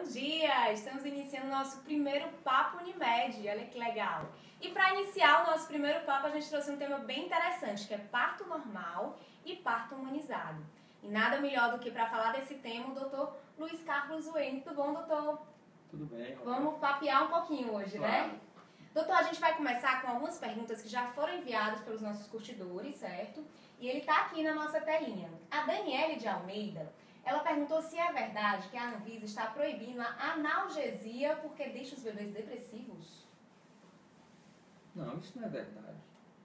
Bom dia! Estamos iniciando o nosso primeiro Papo Unimed, olha que legal. E para iniciar o nosso primeiro papo, a gente trouxe um tema bem interessante, que é parto normal e parto humanizado. E nada melhor do que para falar desse tema o doutor Luiz Carlos Wayne. Tudo bom, doutor? Tudo bem. Vamos papear um pouquinho hoje, né? Claro. né? Doutor, a gente vai começar com algumas perguntas que já foram enviadas pelos nossos curtidores, certo? E ele está aqui na nossa telinha. A Daniele de Almeida, ela perguntou se é verdade que a Anvisa está proibindo a analgesia porque deixa os bebês depressivos. Não, isso não é verdade.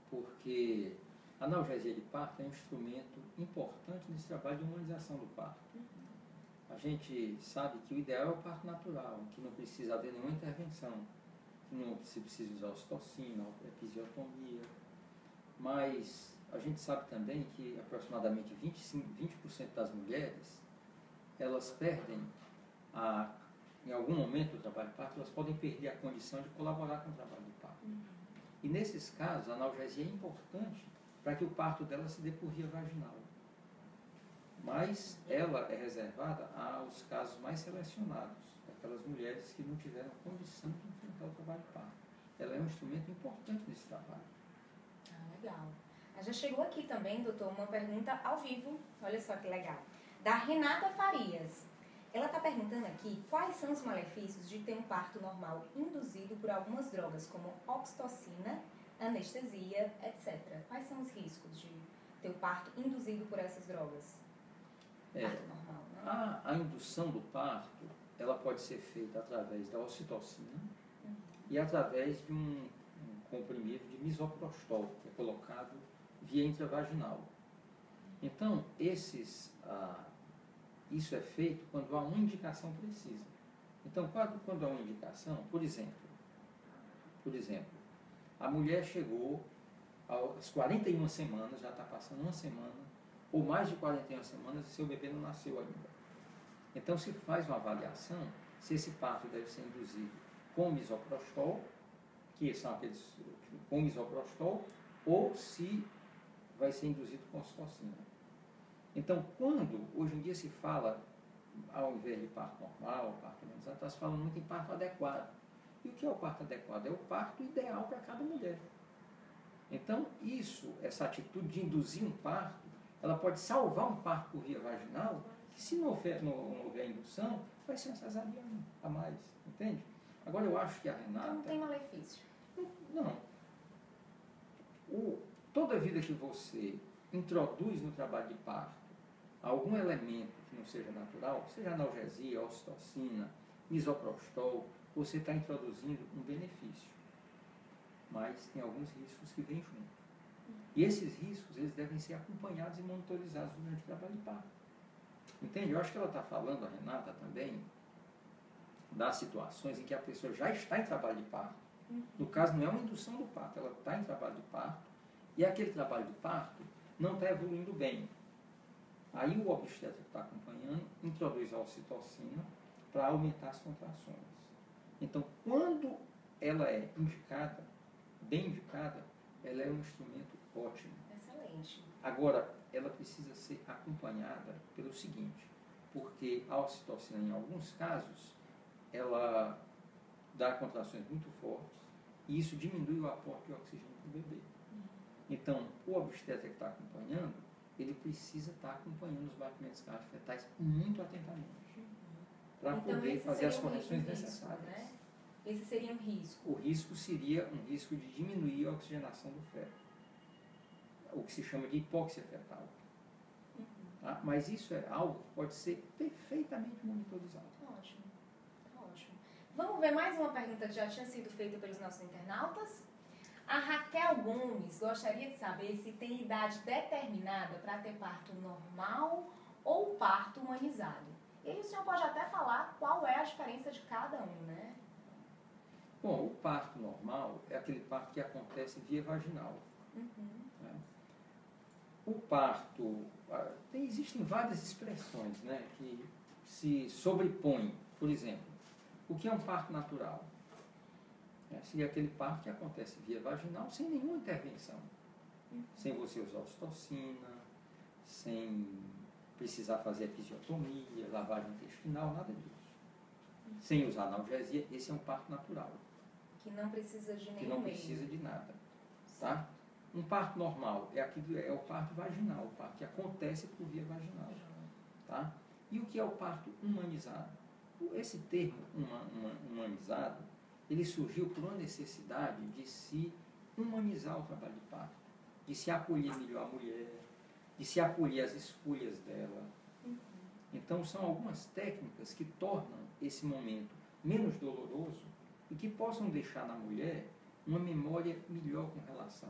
Porque a analgesia de parto é um instrumento importante nesse trabalho de humanização do parto. A gente sabe que o ideal é o parto natural, que não precisa haver nenhuma intervenção que não se precisa usar ocitocina, episiotomia, mas a gente sabe também que aproximadamente 25, 20% das mulheres, elas perdem, a, em algum momento do trabalho de parto, elas podem perder a condição de colaborar com o trabalho de parto. Uhum. E nesses casos, a analgesia é importante para que o parto dela se dê por via vaginal. Mas ela é reservada aos casos mais selecionados aquelas mulheres que não tiveram condição de enfrentar o trabalho de parto. Ela é um instrumento importante nesse trabalho. Ah, legal. Já chegou aqui também, doutor, uma pergunta ao vivo. Olha só que legal. Da Renata Farias. Ela está perguntando aqui quais são os malefícios de ter um parto normal induzido por algumas drogas, como oxitocina, anestesia, etc. Quais são os riscos de ter o parto induzido por essas drogas? É, parto normal, né? a, a indução do parto ela pode ser feita através da ocitocina uhum. e através de um, um, comprimido de misoprostol, que é colocado via intravaginal. Então, esses, ah, isso é feito quando há uma indicação precisa. Então, quando, quando há uma indicação, por exemplo, por exemplo, a mulher chegou às 41 semanas, já está passando uma semana, ou mais de 41 semanas, e seu bebê não nasceu ainda. Então se faz uma avaliação se esse parto deve ser induzido com misoprostol, que são aqueles com misoprostol, ou se vai ser induzido com ocitocina. Então, quando hoje em dia se fala, ao invés de parto normal, parto humanizado, está se falando muito em parto adequado. E o que é o parto adequado? É o parto ideal para cada mulher. Então, isso, essa atitude de induzir um parto, ela pode salvar um parto por via vaginal que se não houver, não, não houver indução, vai ser uma cesariana a mais, entende? Agora eu acho que a Renata... Então não tem malefício. Não. O, toda vida que você introduz no trabalho de parto algum elemento que não seja natural, seja analgesia, ocitocina, misoprostol, você está introduzindo um benefício. Mas tem alguns riscos que vêm junto. E esses riscos, eles devem ser acompanhados e monitorizados durante o trabalho de parto. Entende? Eu acho que ela está falando, a Renata também, das situações em que a pessoa já está em trabalho de parto. Uhum. No caso, não é uma indução do parto, ela está em trabalho de parto e aquele trabalho de parto não está evoluindo bem. Aí o obstetra que está acompanhando introduz a ocitocina para aumentar as contrações. Então, quando ela é indicada, bem indicada, ela é um instrumento ótimo. Excelente. Agora, ela precisa ser acompanhada pelo seguinte, porque a ocitocina, em alguns casos, ela dá contrações muito fortes e isso diminui o aporte de oxigênio para o bebê. Então, o obstetra que está acompanhando, ele precisa estar tá acompanhando os batimentos cardíacos fetais muito atentamente para então, poder fazer as correções um necessárias. Risco, né? Esse seria um risco. O risco seria um risco de diminuir a oxigenação do feto o que se chama de hipóxia fetal. Uhum. Tá? Mas isso é algo que pode ser perfeitamente monitorizado. Ótimo, ótimo. Vamos ver mais uma pergunta que já tinha sido feita pelos nossos internautas? A Raquel Gomes gostaria de saber se tem idade determinada para ter parto normal ou parto humanizado. E aí o senhor pode até falar qual é a diferença de cada um, né? Bom, o parto normal é aquele parto que acontece via vaginal. Uhum. Né? o parto, ah, tem, existem várias expressões né, que se sobrepõem. Por exemplo, o que é um parto natural? É, seria aquele parto que acontece via vaginal sem nenhuma intervenção. Sem você usar ocitocina, sem precisar fazer episiotomia, lavagem intestinal, nada disso. sem usar analgesia, esse é um parto natural. Que não precisa de nenhum Que não meio. precisa de nada. Tá? Um parto normal é, aqui, é o parto vaginal, o parto que acontece por via vaginal. Tá? E o que é o parto humanizado? Esse termo uma, uma, humanizado, ele surgiu por uma necessidade de se humanizar o trabalho de parto, de se acolher melhor a mulher, de se acolher as escolhas dela. Uhum. Então são algumas técnicas que tornam esse momento menos doloroso e que possam deixar na mulher uma memória melhor com relação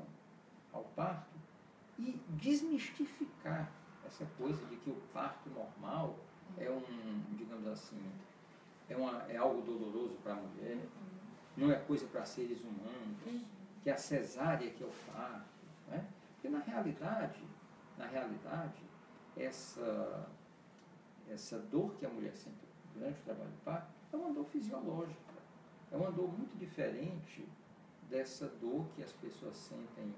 ao parto e desmistificar essa coisa de que o parto normal é um, digamos assim, é, uma, é algo doloroso para a mulher, não é coisa para seres humanos, que é a cesárea que é o parto. Né? Porque na realidade, na realidade, essa, essa dor que a mulher sente durante o trabalho de parto é uma dor fisiológica, é uma dor muito diferente dessa dor que as pessoas sentem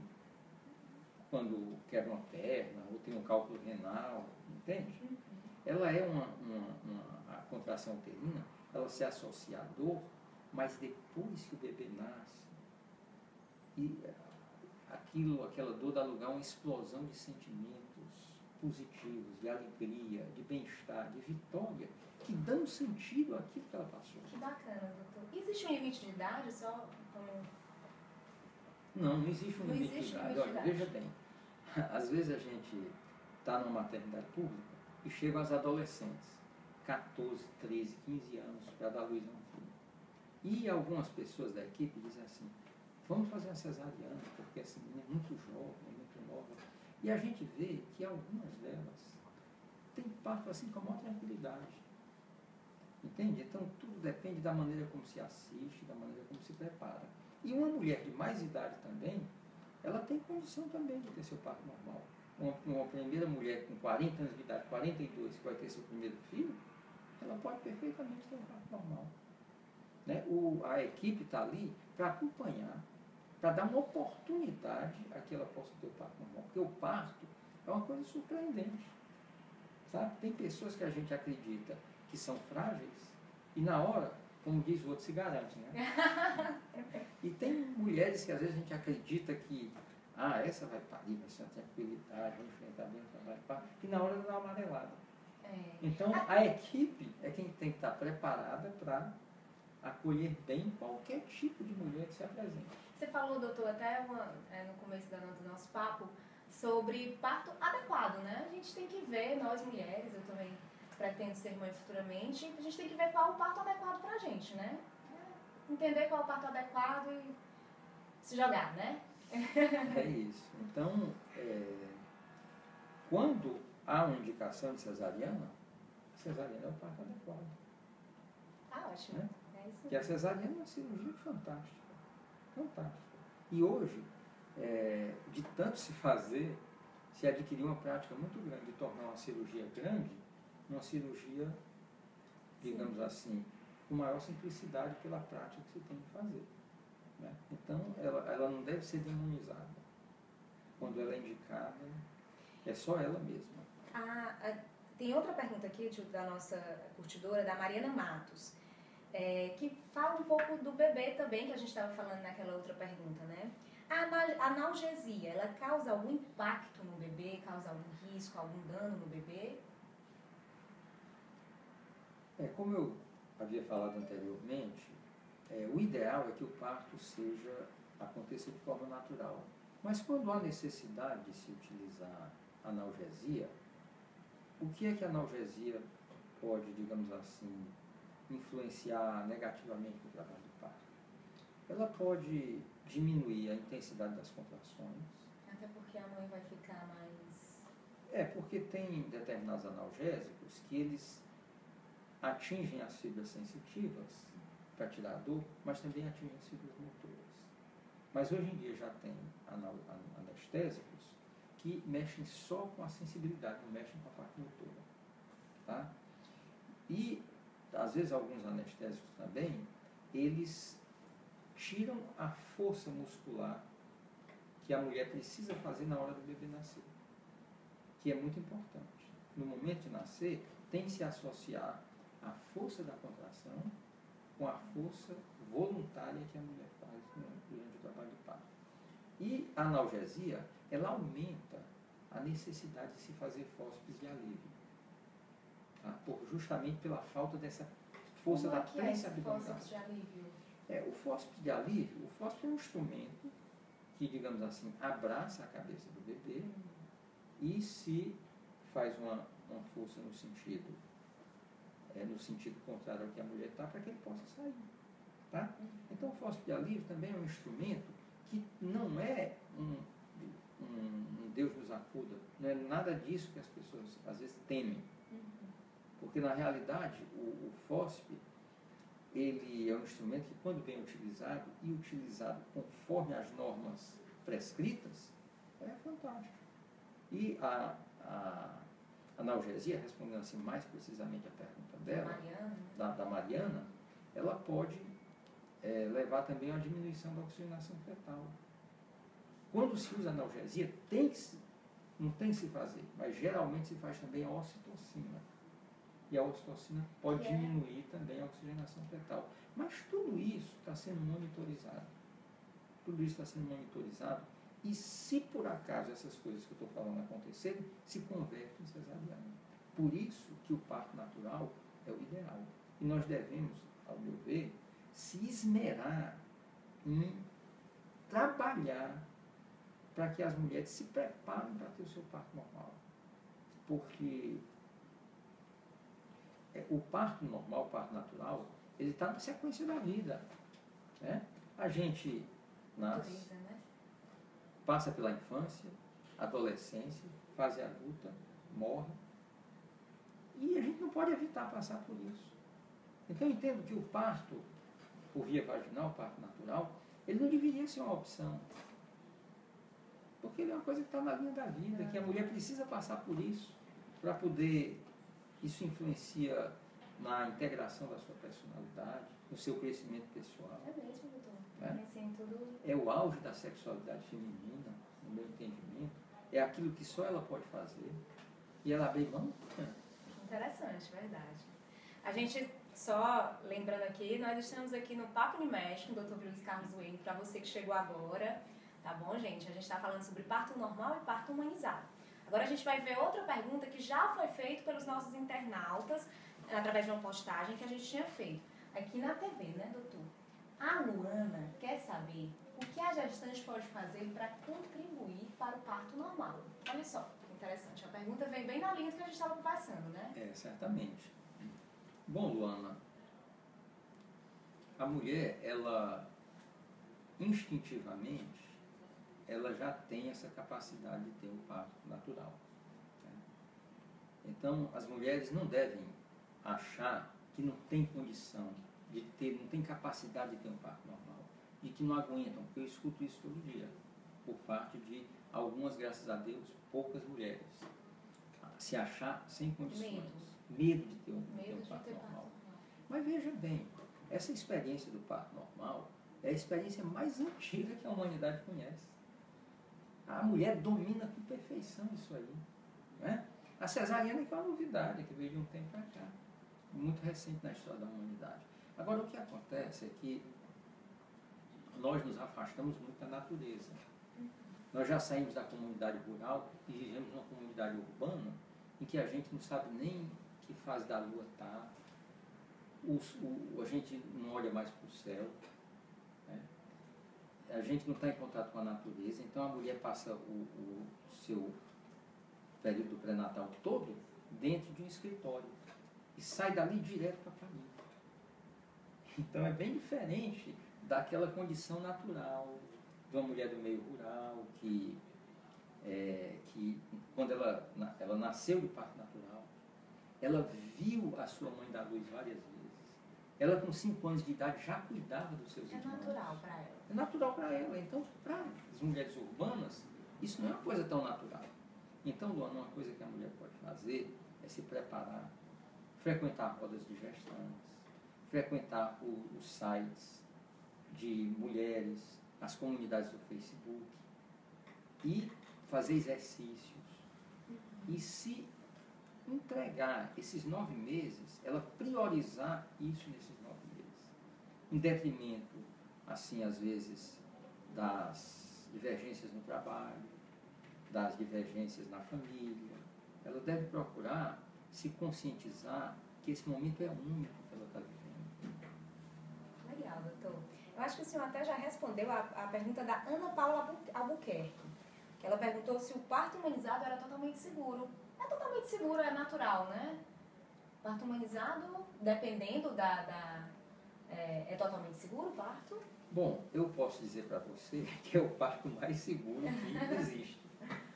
quando quebram uma perna ou tem um cálculo renal, entende? Ela é uma, uma, uma a contração uterina, ela se associa à dor, mas depois que o bebê nasce, e aquilo, aquela dor dá lugar a uma explosão de sentimentos positivos, de alegria, de bem-estar, de vitória, que dão sentido àquilo que ela passou. Que bacana, doutor. Existe um limite de idade só como Não, não existe um Não limite existe de idade. Olha, veja bem, às vezes a gente está numa maternidade pública e chegam as adolescentes, 14, 13, 15 anos, para dar luz a um filho. E algumas pessoas da equipe dizem assim, vamos fazer uma cesariana, porque essa menina é muito jovem, muito nova. E a gente vê que algumas delas têm parto assim com a maior tranquilidade. Entende? Então tudo depende da maneira como se assiste, da maneira como se prepara. E uma mulher de mais idade também, ela tem condição também de ter seu parto normal. Uma, uma primeira mulher com 40 anos de idade, 42, que vai ter seu primeiro filho, ela pode perfeitamente ter um parto normal. Né? O, a equipe está ali para acompanhar, para dar uma oportunidade a que ela possa ter o parto normal. Porque o parto é uma coisa surpreendente. Sabe? Tem pessoas que a gente acredita que são frágeis e na hora, como diz o outro, se garante. Né? e tem mulheres que às vezes a gente acredita que ah, essa vai parir, vai ser uma tranquilidade, vai enfrentar bem o trabalho, pá, e na hora ela dá uma amarelada. é, Então a equipe é quem tem que estar preparada para acolher bem qualquer tipo de mulher que se apresente. Você falou, doutor, até uma- é, no começo da- do nosso papo, sobre parto adequado, né? A gente tem que ver, nós mulheres, eu também pretendo ser mãe futuramente, a gente tem que ver qual é o parto adequado pra gente, né? Entender qual é o parto adequado e se jogar, né? É isso. Então, é, quando há uma indicação de cesariana, cesariana é o parto adequado. Tá ótimo. Né? É Porque a cesariana é uma cirurgia fantástica. Fantástica. E hoje, é, de tanto se fazer, se adquiriu uma prática muito grande de tornar uma cirurgia grande uma cirurgia, digamos assim, com maior simplicidade pela prática que se tem que fazer. né? Então, ela, ela não deve ser demonizada. Quando ela é indicada, é só ela mesma. Ah, tem outra pergunta aqui da nossa curtidora, da Mariana Matos, é, que fala um pouco do bebê também, que a gente estava falando naquela outra pergunta, né? A ana- analgesia, ela causa algum impacto no bebê, causa algum risco, algum dano no bebê? É, como eu havia falado anteriormente, é, o ideal é que o parto seja aconteça de forma natural. Mas quando há necessidade de se utilizar analgesia, o que é que a analgesia pode, digamos assim, influenciar negativamente no trabalho do parto? Ela pode diminuir a intensidade das contrações, Até porque a mãe vai ficar mais... É, porque tem determinados analgésicos que eles atingem as fibras sensitivas para tirar a dor, mas também atingem as fibras motoras. Mas hoje em dia já tem anestésicos que mexem só com a sensibilidade, não mexem com a parte motora. Tá? E, às vezes, alguns anestésicos também, eles tiram a força muscular que a mulher precisa fazer na hora do bebê nascer que é muito importante. No momento de nascer, tem que se associar a força da contração com a força voluntária que a mulher faz durante o trabalho de parto. E a analgesia, ela aumenta a necessidade de se fazer fósforos de alívio. Tá? Por, justamente pela falta dessa força Como da é é prensa esse abdominal. fósforo de alívio? É, o fósforo de alívio, o fósforo é um instrumento que, digamos assim, abraça a cabeça do bebê e se faz uma, uma força no sentido é, no sentido contrário ao que a mulher está, para que ele possa sair. Tá? Então o fósforo de alívio também é um instrumento que não é um, um, um Deus nos acuda, não é nada disso que as pessoas às vezes temem. Porque na realidade o, o fósforo ele é um instrumento que quando bem utilizado e utilizado conforme as normas prescritas, é fantástico. E a, a analgesia, respondendo assim mais precisamente a pergunta dela, Mariana. da, da Mariana, ela pode é, levar também a uma diminuição da oxigenação fetal. Quando se usa analgesia, tem que se, não tem que se fazer, mas geralmente se faz também a ocitocina. E a ocitocina pode é? diminuir também a oxigenação fetal. Mas tudo isso está sendo monitorizado. Tudo isso está sendo monitorizado. E se por acaso essas coisas que eu estou falando acontecerem, se converte em cesariana. Por isso que o parto natural é o ideal. E nós devemos, ao meu ver, se esmerar em trabalhar para que as mulheres se preparem para ter o seu parto normal. Porque o parto normal, o parto natural, ele está na sequência da vida. Né? A gente nasce, né? passa pela infância, adolescência, fase adulta, morre. E a gente não pode evitar passar por isso. Então eu entendo que o parto por via vaginal, o parto natural, ele não deveria ser uma opção. Porque ele é uma coisa que está na linha da vida, que a mulher precisa passar por isso para poder. Isso influencia na integração da sua personalidade, no seu crescimento pessoal. É mesmo, doutor. É. Assim, tudo... É o auge da sexualidade feminina, no meu entendimento. É aquilo que só ela pode fazer. E ela abre mão. Interessante, verdade. A gente, só lembrando aqui, nós estamos aqui no Papo Unimesh com o Dr. Luiz Carlos Wayne, para você que chegou agora, tá bom, gente? A gente está falando sobre parto normal e parto humanizado. Agora a gente vai ver outra pergunta que já foi feita pelos nossos internautas, através de uma postagem que a gente tinha feito aqui na TV, né, doutor? A Luana quer saber o que a gestante pode fazer para contribuir para o parto normal. Olha só, interessante. A pergunta vem bem na linha do que a gente estava conversando, né? É, certamente. Bom, Luana, a mulher, ela instintivamente, ela já tem essa capacidade de ter um parto natural. né? Então, as mulheres não devem achar que não tem condição de ter, não tem capacidade de ter um parto normal, de que não aguentam, porque eu escuto isso todo dia, por parte de algumas, graças a Deus, poucas mulheres. Se achar sem condições. Medo. Medo de ter um, ter Medo um de parto ter normal. parto normal. Mas veja bem, essa experiência do parto normal é a experiência mais antiga que a humanidade conhece. A mulher domina com perfeição isso aí. Né? A cesariana que é uma novidade, que veio de um tempo para cá. Muito recente na história da humanidade. Agora, o que acontece é que nós nos afastamos muito da natureza. Nós já saímos da comunidade rural e vivemos numa comunidade urbana em que a gente não sabe nem que fase da lua está, a gente não olha mais para o céu? A gente não está em contato com a natureza, então a mulher passa o, o seu período pré-natal todo dentro de um escritório e sai dali direto para a família. Então é bem diferente daquela condição natural de uma mulher do meio rural que, é, que quando ela, ela nasceu de parto natural, ela viu a sua mãe dar luz várias vezes. Ela com 5 anos de idade já cuidava dos seus É irmãos. natural para ela. É natural para ela. Então, para as mulheres urbanas, isso não é uma coisa tão natural. Então, Luana, uma coisa que a mulher pode fazer é se preparar, frequentar rodas de gestantes, frequentar o- os sites de mulheres, as comunidades do Facebook e fazer exercícios. E se entregar esses nove meses, ela priorizar isso nesses nove meses. em detrimento, assim, às vezes, das divergências no trabalho, das divergências na família. Ela deve procurar se conscientizar que esse momento é único que ela está vivendo. Legal, doutor. Eu acho que o senhor até já respondeu a, a pergunta da Ana Paula Albuquerque, que ela perguntou se o parto humanizado era totalmente seguro. É totalmente seguro, é natural, né? Parto humanizado, dependendo da. da é, é, totalmente seguro o parto? Bom, eu posso dizer para você que é o parto mais seguro que existe.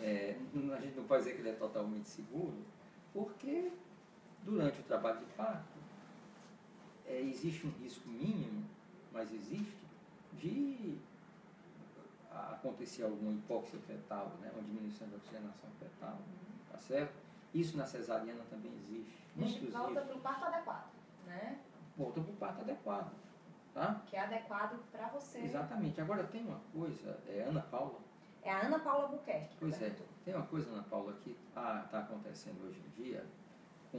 É, a gente não pode dizer que ele é totalmente seguro, porque durante o trabalho de parto é, existe um risco mínimo, mas existe, de acontecer alguma hipóxia fetal, né, uma diminuição da oxigenação fetal, tá certo? Isso na cesariana também existe. A gente volta para o parto adequado, né? Volta para o parto adequado, tá? Que é adequado para você. Exatamente. Agora tem uma coisa, é Ana Paula. É a Ana Paula Buquerque. Pois é. Tem uma coisa, Ana Paula, que está tá acontecendo hoje em dia, com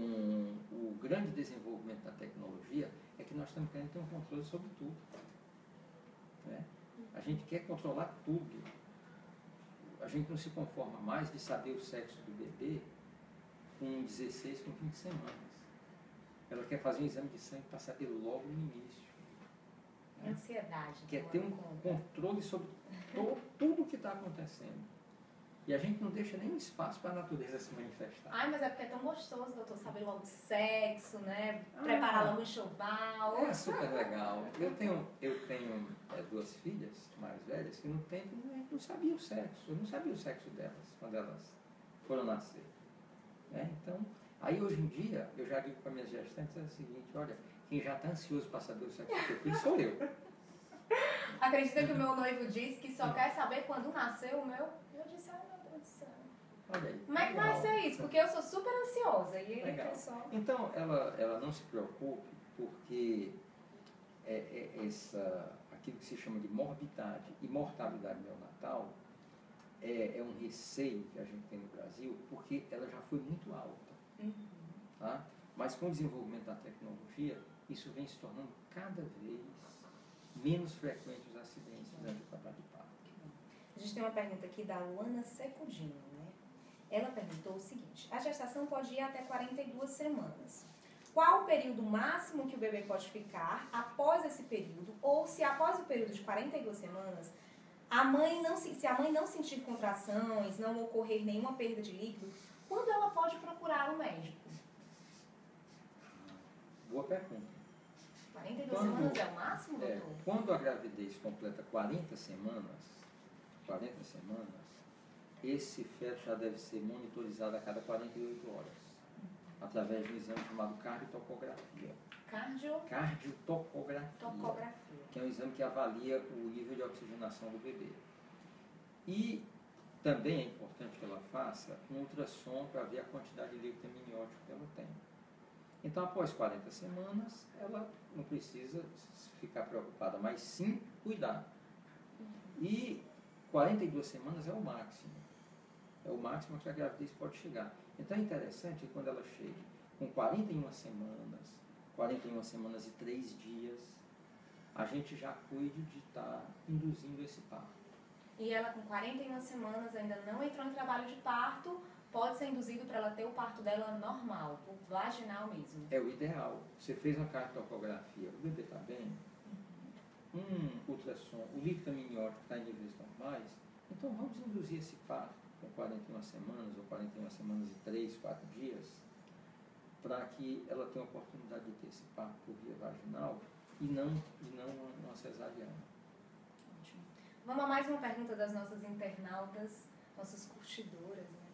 o grande desenvolvimento da tecnologia, é que nós estamos querendo ter um controle sobre tudo. Né? A gente quer controlar tudo. A gente não se conforma mais de saber o sexo do bebê com 16, com 20 semanas. Ela quer fazer um exame de sangue para saber logo no início. Né? Ansiedade. Quer ter um controle sobre to, tudo o que está acontecendo. E a gente não deixa nenhum espaço para a natureza se manifestar. Ai, mas é porque é tão gostoso, doutor, saber logo sexo, né? Ah, Preparar logo o enxoval. É super legal. Eu tenho, eu tenho é, duas filhas mais velhas que no tempo não, não sabiam o sexo. Eu não sabia o sexo delas quando elas foram nascer. Né? Então, aí hoje em dia, eu já digo para minhas gestantes é o seguinte, olha, quem já está ansioso para saber o sexo do seu filho sou eu. Acredita que o meu noivo disse que só quer saber quando nasceu o meu? Eu disse, ai meu Deus do céu. Olha aí. Como é que vai ser isso? Porque eu sou super ansiosa e ele Legal. só... Então, ela, ela não se preocupe, porque é, é essa, aquilo que se chama de morbidade e mortalidade neonatal é, é um receio que a gente tem no Brasil, porque ela já foi muito alta. Uhum. Tá? Mas com o desenvolvimento da tecnologia, isso vem se tornando cada vez menos frequente os acidentes durante o trabalho de parto. A gente tem uma pergunta aqui da Luana Secudino. Ela perguntou o seguinte: a gestação pode ir até 42 semanas. Qual o período máximo que o bebê pode ficar após esse período? Ou se após o período de 42 semanas, a mãe não se, se a mãe não sentir contrações, não ocorrer nenhuma perda de líquido, quando ela pode procurar o um médico? Boa pergunta. 42 quando, semanas é o máximo, é, doutor? É, quando a gravidez completa 40 semanas, 40 semanas, esse feto já deve ser monitorizado a cada 48 horas, através de um exame chamado cardiotocografia. Cardio? Cardiotocografia. Tocografia. Que é um exame que avalia o nível de oxigenação do bebê. E também é importante que ela faça um ultrassom para ver a quantidade de líquido amniótico que ela tem. Então, após 40 semanas, ela não precisa ficar preocupada, mas sim cuidar. E 42 semanas é o máximo. É o máximo que a gravidez pode chegar. Então é interessante que quando ela chegue com 41 semanas, 41 semanas e 3 dias, a gente já cuide de estar tá induzindo esse parto. E ela com 41 semanas ainda não entrou em trabalho de parto, pode ser induzido para ela ter o parto dela normal, por vaginal mesmo. É o ideal. Você fez uma cartocografia, o bebê está bem, um ultrassom, o líquido amniótico está em níveis normais, então vamos induzir esse parto com 41 semanas ou 41 semanas e 3, 4 dias, para que ela tenha a oportunidade de ter esse parto por via vaginal e não, e não uma cesariana. Ótimo. Vamos a mais uma pergunta das nossas internautas, nossas curtidoras, né?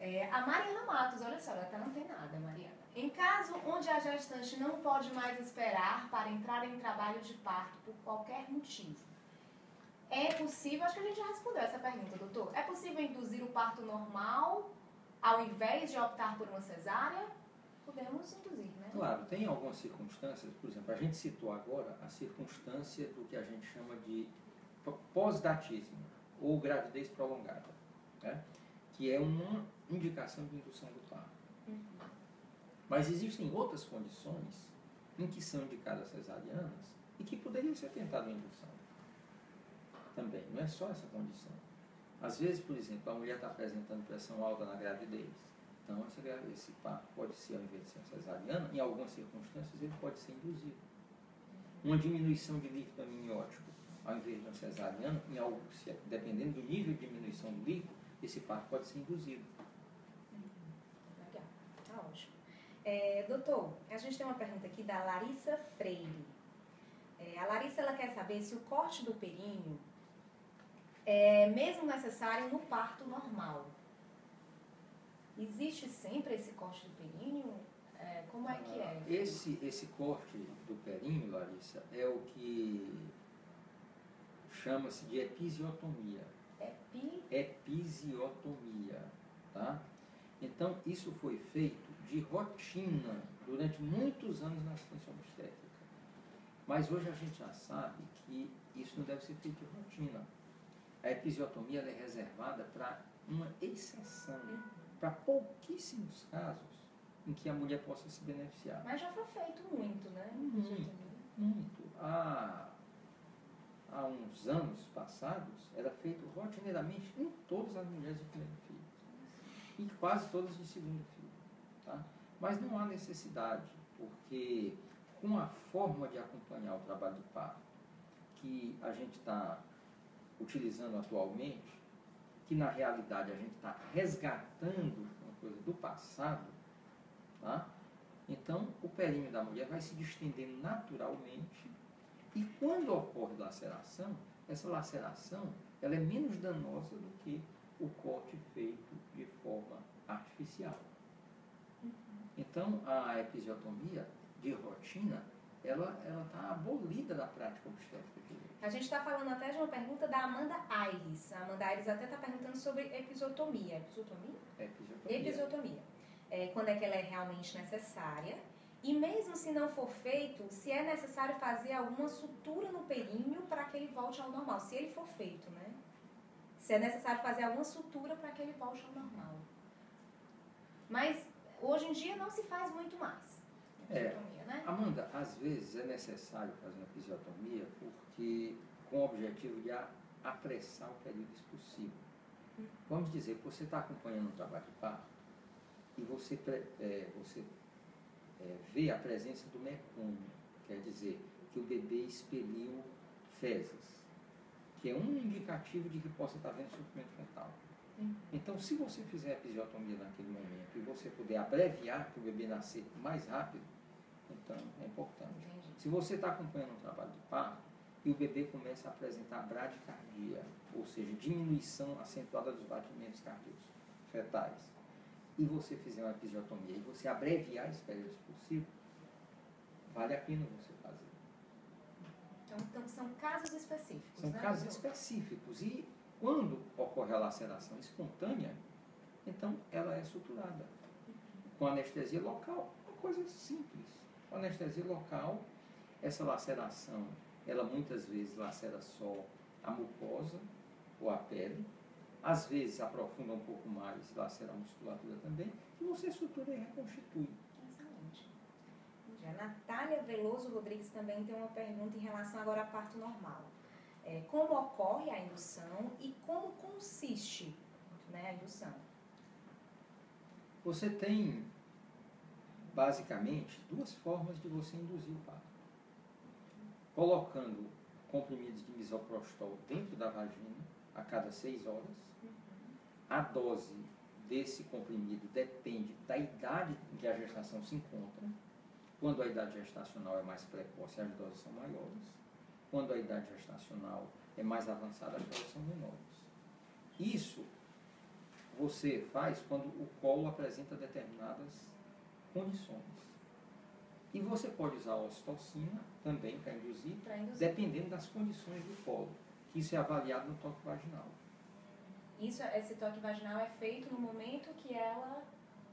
É, a Mariana Matos, olha só, ela está não tem nada, Mariana. Em caso onde a gestante não pode mais esperar para entrar em trabalho de parto por qualquer motivo, é possível, acho que a gente já respondeu essa pergunta, doutor, é possível induzir o parto normal ao invés de optar por uma cesárea? Podemos induzir, né? Claro, tem algumas circunstâncias, por exemplo, a gente citou agora a circunstância do que a gente chama de pós-datismo ou gravidez prolongada, né? que é uma indicação de indução do parto. Uhum. Mas existem outras condições em que são indicadas cesarianas e que poderia ser tentada a indução. Também, não é só essa condição. Às vezes, por exemplo, a mulher está apresentando pressão alta na gravidez. Então, esse, parto pode ser, ao invés de ser cesariana, em algumas circunstâncias, ele pode ser induzido. Uma diminuição de líquido amniótico, ao invés de uma cesariana, em algo, dependendo do nível de diminuição do líquido, esse parto pode ser induzido. Legal, tá ótimo. É, doutor, a gente tem uma pergunta aqui da Larissa Freire. É, a Larissa ela quer saber se o corte do períneo é mesmo necessário no parto normal. Existe sempre esse corte do períneo? É, como é que é? Esse, esse corte do períneo, Larissa, é o que chama-se de episiotomia. Epi? Episiotomia, tá? Então, isso foi feito de rotina durante muitos anos na assistência obstétrica. Mas hoje a gente já sabe que isso não deve ser feito de rotina. A episiotomia é reservada para uma exceção, para pouquíssimos casos em que a mulher possa se beneficiar. Mas já foi feito muito, né? Muito, muito. Há, há uns anos passados, era feito rotineiramente em todas as mulheres de primeiro filho. E quase todas de segundo filho. Tá? Mas não há necessidade, porque com a forma de acompanhar o trabalho do parto que a gente está utilizando atualmente, que na realidade a gente está resgatando uma coisa do passado, tá? então o períneo da mulher vai se distendendo naturalmente e quando ocorre laceração, essa laceração ela é menos danosa do que o corte feito de forma artificial. Então a episiotomia de rotina ela está abolida da prática obstétrica. A gente está falando até de uma pergunta da Amanda Aires. A Amanda Aires até está perguntando sobre episotomia. Episotomia? Episiotomia. Episotomia. É, quando é que ela é realmente necessária. E mesmo se não for feito, se é necessário fazer alguma sutura no períneo para que ele volte ao normal. Se ele for feito, né? Se é necessário fazer alguma sutura para que ele volte ao normal. Mas hoje em dia não se faz muito mais. É, né? Amanda, às vezes é necessário fazer uma episiotomia porque com o objetivo de apressar o período expulsivo. Hum. Vamos dizer que você está acompanhando um trabalho de parto e você, é, você é, vê a presença do mecônio, quer dizer que o bebê expeliu fezes, que é um indicativo de que possa estar havendo sofrimento fetal. Hum. Então, se você fizer a episiotomia naquele momento e você puder abreviar para o bebê nascer mais rápido, então, é importante. Entendi. Se você está acompanhando um trabalho de parto e o bebê começa a apresentar bradicardia, ou seja, diminuição acentuada dos batimentos cardíacos fetais, e você fizer uma episiotomia e você abreviar esse período expulsivo, vale a pena você fazer. Então, então são casos específicos. São né? casos específicos. E quando ocorre a laceração espontânea, então ela é suturada. Com anestesia local, uma coisa simples anestesia local, essa laceração, ela muitas vezes lacera só a mucosa ou a pele, às vezes aprofunda um pouco mais, lacera a musculatura também, e você sutura e reconstitui. Excelente. A Natália Veloso Rodrigues também tem uma pergunta em relação agora ao parto normal. É, como ocorre a indução e como consiste né, a indução? Você tem basicamente duas formas de você induzir o parto. Colocando comprimidos de misoprostol dentro da vagina a cada seis horas. A dose desse comprimido depende da idade em que a gestação se encontra. Quando a idade gestacional é mais precoce, as doses são maiores. Quando a idade gestacional é mais avançada, as doses são menores. Isso você faz quando o colo apresenta determinadas condições. E você pode usar a ocitocina também para induzir, induzir, dependendo das condições do colo. Isso é avaliado no toque vaginal. Isso, esse toque vaginal é feito no momento que ela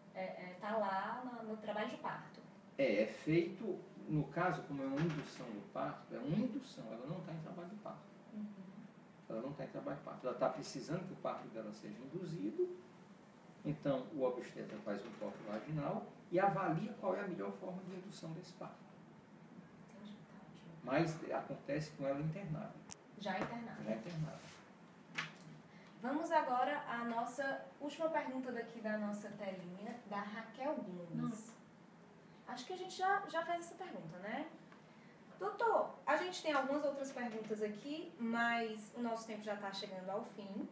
está é, é, tá lá no, no, trabalho de parto. É, é feito, no caso, como é uma indução do parto, é uma indução, ela não está em trabalho de parto. Uhum. Ela não está em trabalho de parto. Ela está precisando que o parto dela seja induzido, então o obstetra faz um toque vaginal e avalia qual é a melhor forma de indução desse parto. Mas acontece com ela internada. Já internada. Já internada. Vamos agora à nossa última pergunta daqui da nossa telinha, da Raquel Gomes. Acho que a gente já, já fez essa pergunta, né? Doutor, a gente tem algumas outras perguntas aqui, mas o nosso tempo já está chegando ao fim.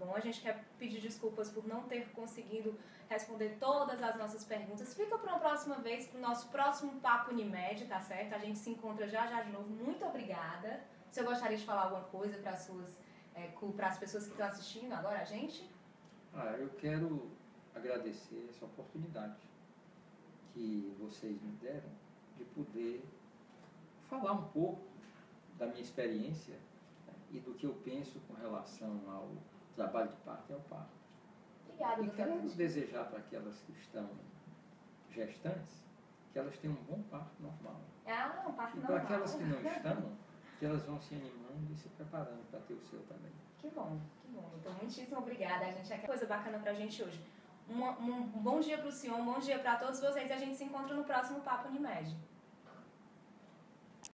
Bom? A gente quer pedir desculpas por não ter conseguido responder todas as nossas perguntas. Fica para uma próxima vez, para o nosso próximo Papo Unimed, tá certo? A gente se encontra já já de novo. Muito obrigada. Se eu gostaria de falar alguma coisa para as suas é, para as pessoas que estão assistindo agora a gente? Ah, eu quero agradecer essa oportunidade que vocês me deram de poder falar um pouco da minha experiência né, e do que eu penso com relação ao trabalho de parto e ao parto. Obrigada, e quero desejar para aquelas que estão gestantes que elas tenham um bom parto normal. Ah, um parto e normal. para aquelas que não estão, que elas vão se animando e se preparando para ter o seu também. Que bom, que bom. Então, muitíssimo obrigada. A gente é coisa bacana para a gente hoje. Um, um bom dia para o senhor, um bom dia para todos vocês e a gente se encontra no próximo Papo Unimed.